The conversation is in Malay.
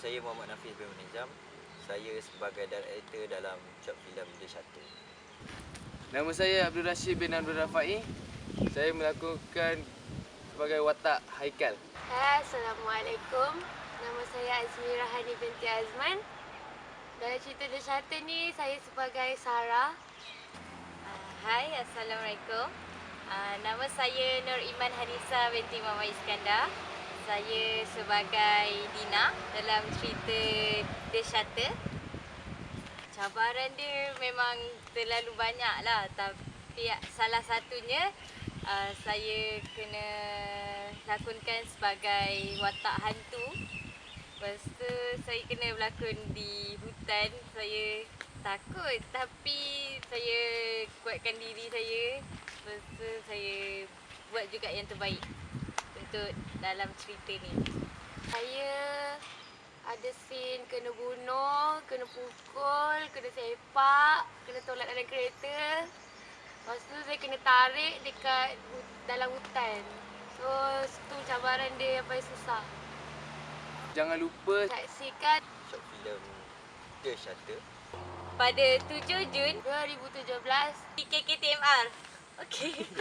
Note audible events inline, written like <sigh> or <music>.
saya Muhammad Nafis bin Nizam. Saya sebagai director dalam short filem The Shutter. Nama saya Abdul Rashid bin Abdul Rafai. Saya melakukan sebagai watak Haikal. Hai, Assalamualaikum. Nama saya Azmira Hani binti Azman. Dalam cerita The Shutter ni, saya sebagai Sarah. Uh, hai, Assalamualaikum. Uh, nama saya Nur Iman Hanisa binti Mama Iskandar. Saya sebagai Dina dalam cerita The Shutter. Cabaran dia memang terlalu banyak lah tapi salah satunya uh, saya kena lakonkan sebagai watak hantu. Lepas tu saya kena berlakon di hutan. Saya takut tapi saya kuatkan diri saya. Lepas tu saya buat juga yang terbaik untuk dalam cerita ni. Saya ada scene kena bunuh, kena pukul, kena sepak, kena tolak dalam kereta. Lepas tu saya kena tarik dekat dalam hutan. So, tu cabaran dia yang paling susah. Jangan lupa Saksikan Short filem The Shutter. Pada 7 Jun 2017 di KKTMR. Okey. <laughs>